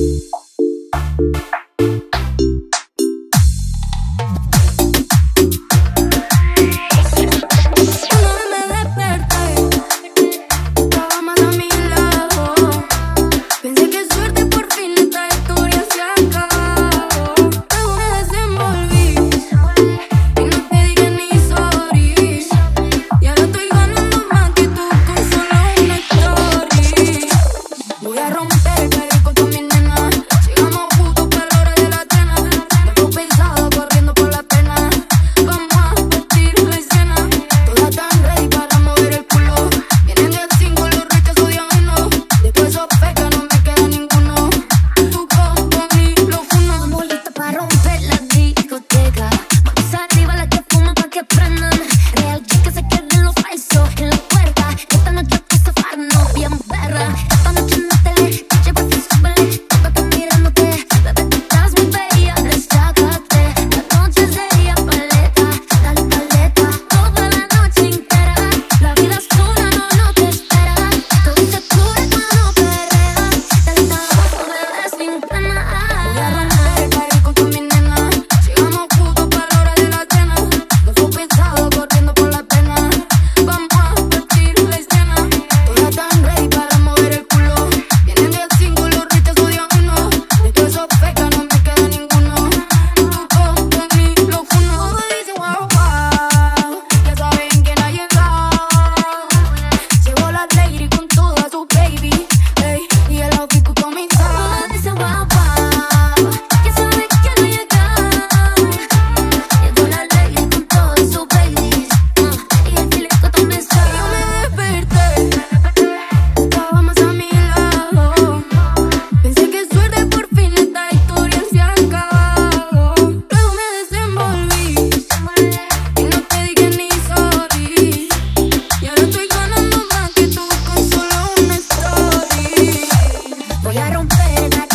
Música voy a romper la